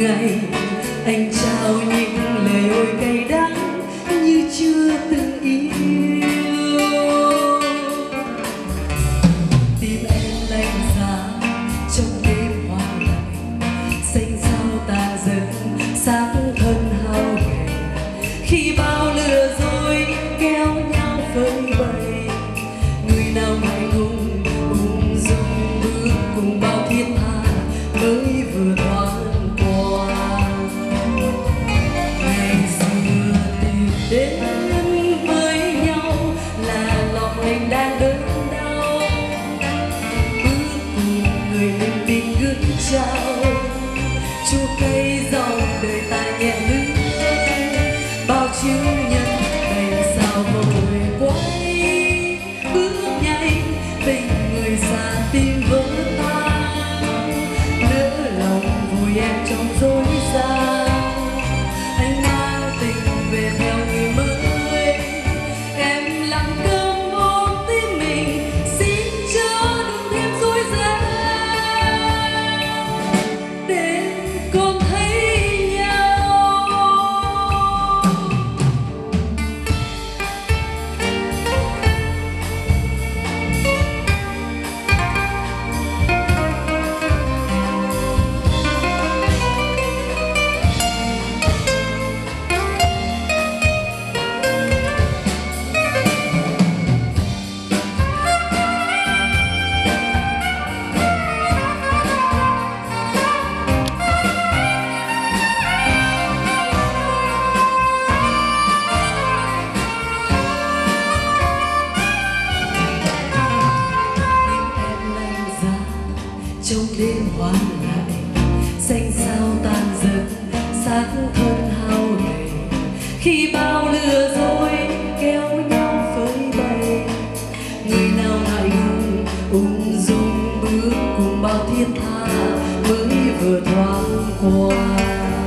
ngày anh trao những lời ôi cay đắng như chưa từng yêu trao. Chúa cây rau đời ta nhẹ lưng bao chiếu nhân đầy sao mộng trong đêm hoang lại xanh sao tan giấc sáng thân hao gầy khi bao lừa dối kéo nhau phơi bày, người nào lại hùng ung dung bước cùng bao thiên tha mới vừa thoáng qua.